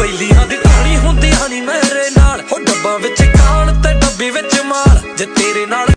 ਬੈਲੀਆਂ ਦੀ ਟਾਣੀ ਹੁੰਦੀਆਂ ਨਹੀਂ ਮੇਰੇ ਨਾਲ। ਉਹ ਡੱਬਾਂ ਵਿੱਚ ਕਾਲ ਤੇ ਡੱਬੀ ਵਿੱਚ ਮਾਲ। ਜੇ ਤੇਰੇ ਨਾਲ